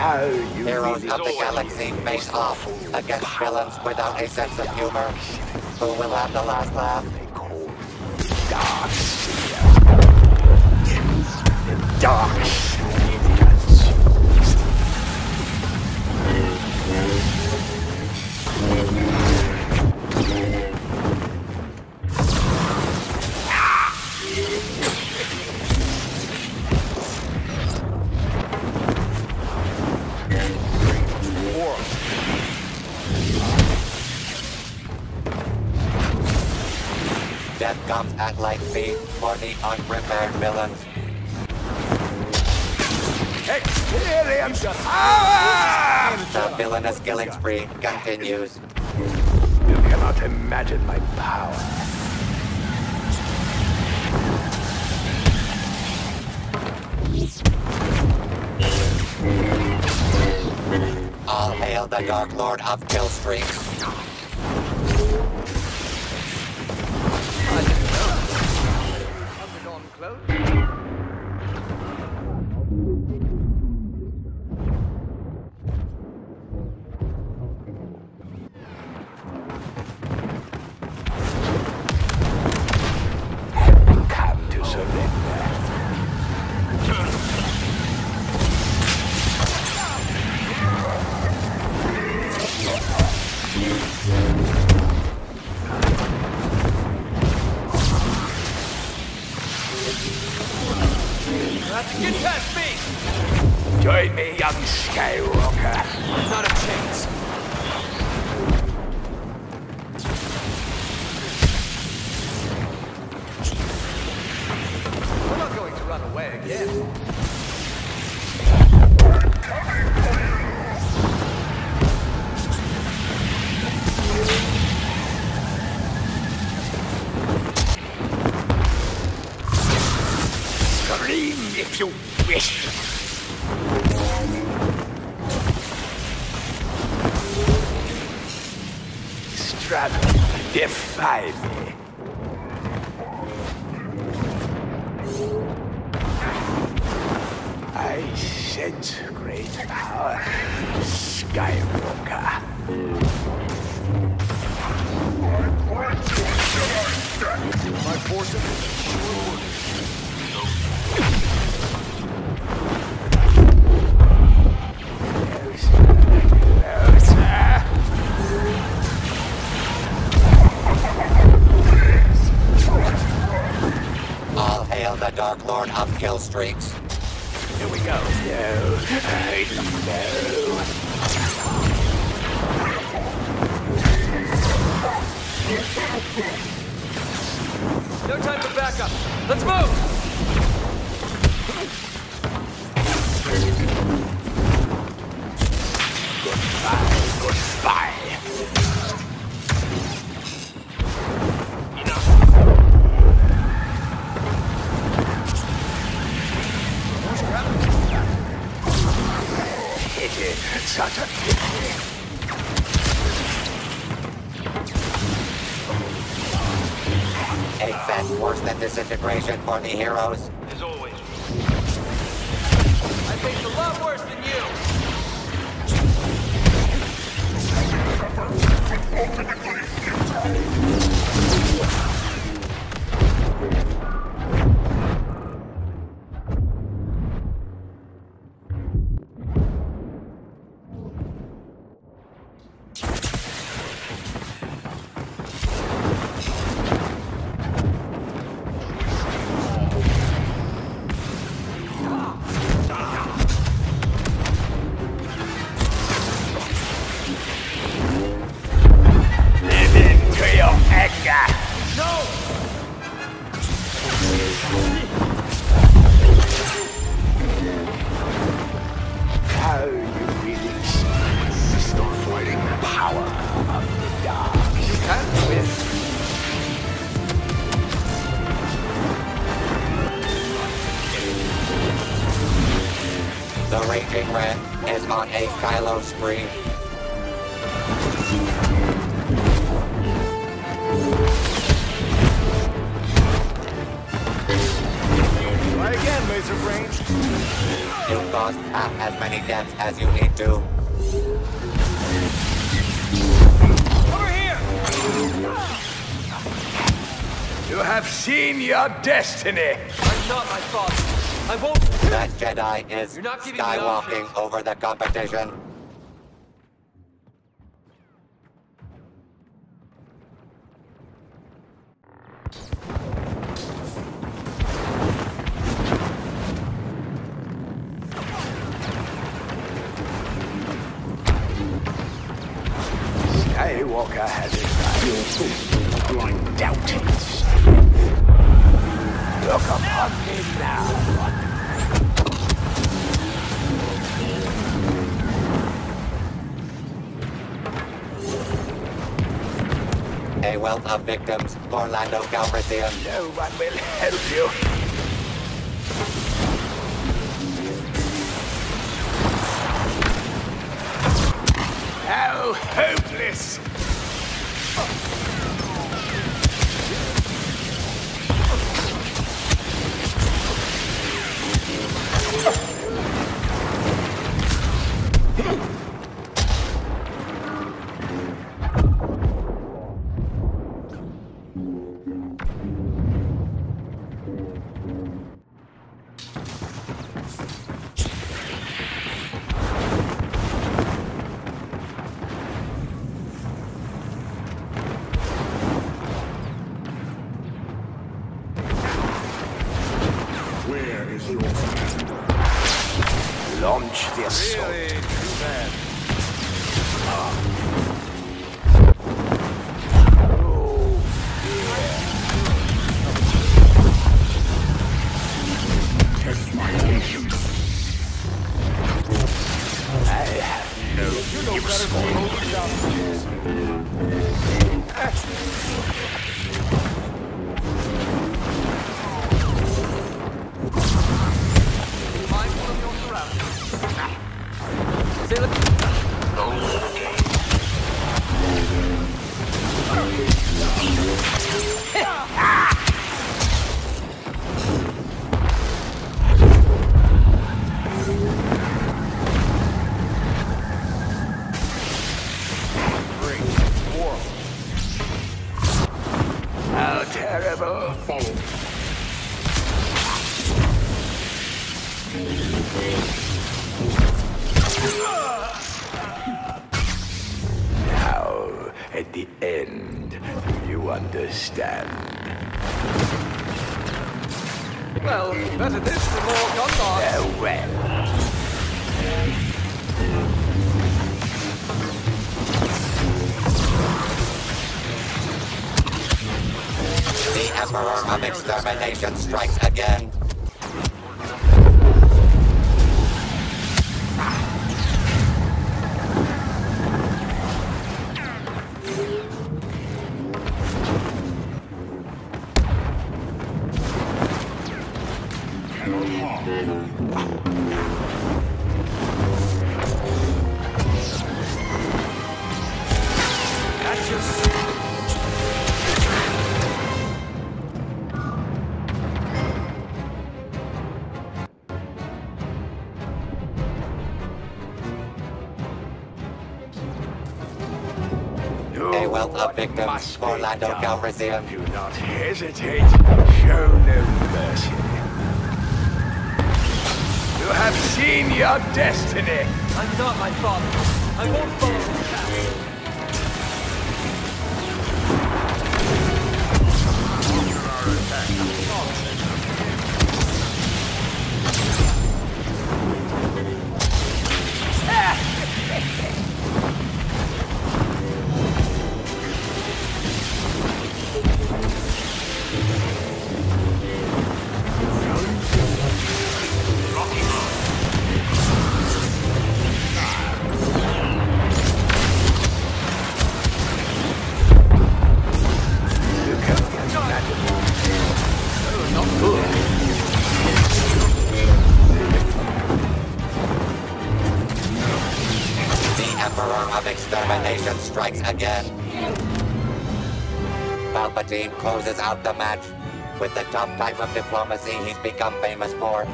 How you Heroes of the galaxy face off against villains without a sense of humor. Who will have the last laugh? dark. Dark Death comes at light speed for the unprepared villains. Experience power! Ah! The villainous killing spree continues. You cannot imagine my power. All hail the Dark Lord of Killstreak. Me, Struggle, defy me. I sense great power, Skywalker. All hail the Dark Lord of Killstreaks. Here we go. No, I know. No time for backup. Let's move! Goodbye, goodbye. Pity, such a pity. A fate worse than this disintegration for the heroes. As always. I faced a lot worse than you. Live Red is on a Kylo spree. Try again, laser brain. You thought caused half as many deaths as you need to. Over here! You have seen your destiny. I'm not my father. I won't... That Jedi is You're not skywalking options. over the competition. Skywalker has it right. Blind doubting. Look upon me now. A wealth of victims, Orlando Calrissian. No one will help you. How hopeless! Where Launch the Well, better this than more gun bars. Farewell. The Emperor of Extermination strikes again. Victims, must be Orlando done. Calrissian. Do not hesitate. Show no mercy. You have seen your destiny. I'm not my father. I won't follow his Extermination strikes again. Palpatine closes out the match with the tough type of diplomacy he's become famous for.